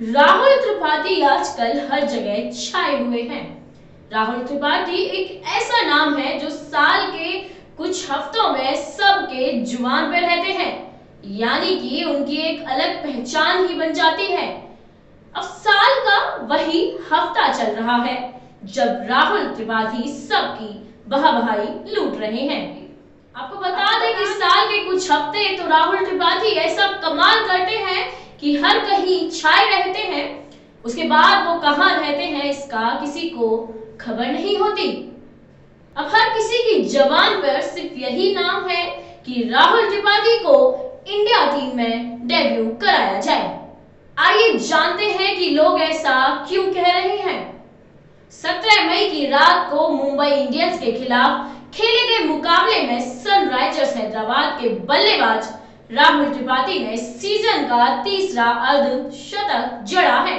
राहुल त्रिपाठी आजकल हर जगह छाए हुए हैं। राहुल त्रिपाठी एक ऐसा नाम है जो साल के कुछ हफ्तों में सबके ज़ुबान पे रहते हैं। यानी कि उनकी एक अलग पहचान ही बन जाती है। अब साल का वही हफ़्ता चल रहा है, जब राहुल त्रिपाठी सबकी बहाबहाई लूट रहे हैं। आपको बता दें कुछ हफ़्ते तो राहुल त्रिपाठी ऐसा कमाल करते हैं कि हर कहीं छाए रहते हैं। उसके बाद वो कहाँ रहते हैं, इसका किसी को खबर नहीं होती। अब हर किसी की जबान पर सिर्फ़ यही नाम है कि राहुल त्रिपाठी को इंडिया टीम में डेब्यू कराया जाए। आइए जानते हैं कि लोग ऐसा क्यों कह रहे हैं। 17 मई की रात को मुंबई इंडियंस के खिलाफ खेले गए मुकाबले में सनराइजर्स हैदराबाद के बल्लेबाज राहुल त्रिपाठी ने सीज़न का तीसरा अर्ध शतक जड़ा है।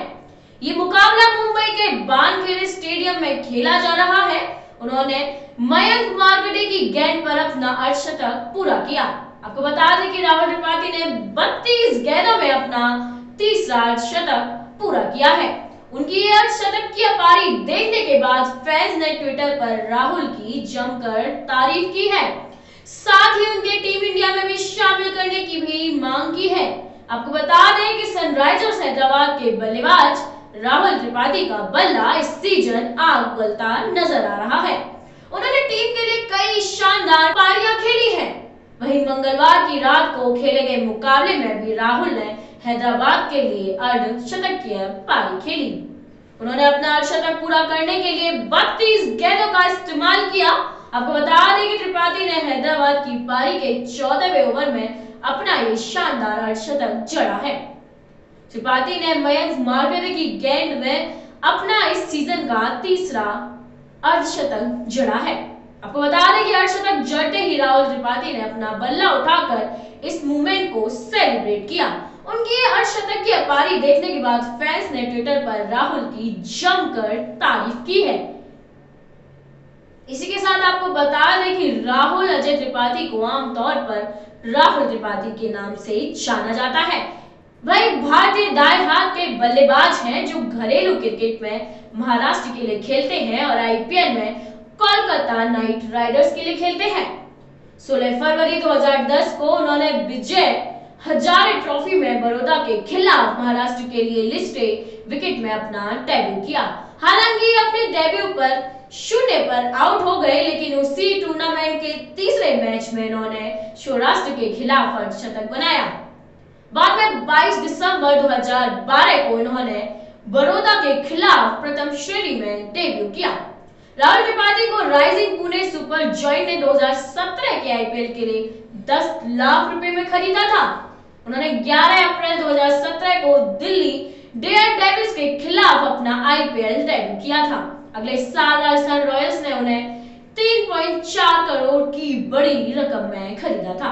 ये मुकाबला मुंबई के बानखेड़े स्टेडियम में खेला जा रहा है। उन्होंने मयंक मार्कटे की गेंद पर अपना अर्धशतक पूरा किया। आपको बता दें कि राहुल त्रिपाठी ने 32 गेंदों में अपना तीसरा अर्धशतक पूरा किया है। उनकी अर्धशतक की पारी देखने के बाद फैंस ने ट्विटर पर राहुल की जमकर तारीफ़ की है। साथ ही उनके टीम इंडिया में भी शामिल करने की भी मांग की है। आपको बता दें कि सनराइजर्स हैदराबाद के बल्लेबाज राहुल त्रिपाठी का बल्ला इस सीज़न आग उगलता नज़र आ रहा है। उन्होंने टीम के लिए कई शानदार पारियाँ खेली हैं। वहीं मंगलवार की रात को खेले गए मुकाबले में भी राहुल ने हैदराबाद के लिए अर्धशतकीय पारी खेली। उन्होंने अपना अर्धशतक पूरा करने के लिए 32 गेंदों का इस्तेमाल किया। आपको बता दें कि त्रिपाठी ने हैदराबाद की पारी के चौदहवें ओवर में अपना ये शानदार अर्धशतक जड़ा है। त्रिपाठी ने मयंक मार्गरे की गेंद में अपना इस सीज़न का तीसरा अर्धशतक जड़ा है। आपको बता दें कि अर्धशतक जड़ते ही राहुल त्रिपाठी ने अपना बल्ला उठाकर इस मूवमेंट को सेलिब्रेट किया। उनकी अर्धशतक की पारी देखने के बाद फैंस ने ट्विटर पर राहुल की जमकर तारीफ़ की है। इसी के साथ आपको बता दें कि राहुल अजय त्रिपाठी को आमतौर पर राहुल त्रिपाठी के नाम से जाना जाता है। वही भारतीय दाएँ हाथ के बल्लेबाज हैं जो घरेलू क्रिकेट में महाराष्ट्र के लिए खेलते हैं और आईपीएल में कोलकाता नाइट राइडर्स के लिए खेलते हैं। 16 फरवरी 2010 को उन्होंने विजय हजारे ट्रॉफी में बड़ौदा के खिलाफ महाराष्ट्र के लिए लिस्टे, विकेट में अपना डेब्यू किया। हालाँकि अपने डेब्यू पर शून्य पर आउट हो गए, लेकिन उसी टूर्नामेंट के तीसरे मैच में इन्होंने सौराष्ट्र के खिलाफ अर्धशतक बनाया। बाद में 22 दिसंबर 2012 को इन्होंने बड़ौदा के खिलाफ प्रथम श्रेणी में डेब्यू किया। राहुल त्रिपाठी को राइजिंग पुणे सुपर जॉइंट ने 2017 के आईपीएल के लिए 10 लाख रुपए में खरीदा था। उन्होंने 11 अप्रैल 2017 को दिल्ली डेयर डेविल्स के खिलाफ अपना आईपीएल डेब्यू किया था। अगले साल राजस्थान रॉयल्स ने उन्हें 3.4 करोड़ की बड़ी रकम में खरीदा था।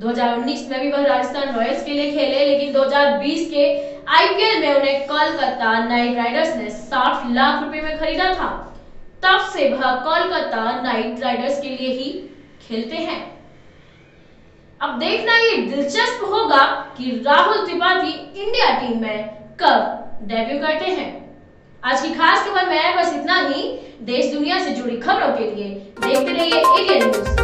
2019 में भी वह राजस्थान रॉयल्स के लिए खेले, लेकिन 2020 के आईपीएल में उन्हें कोलकाता नाइट राइडर्स ने 60 लाख रुपए में खरीदा था। तब से वह कोलकाता नाइट राइडर्स के लिए ही खेलते हैं। अब देखना ये दिलचस्प होगा कि राहुल त्रिपाठी इंडिया टीम में कब डेब्यू करते हैं। आज की खास खबर में बस इतना ही। देश दुनिया से जुड़ी खबरों के लिए देखते रहिए इंडिया न्यूज़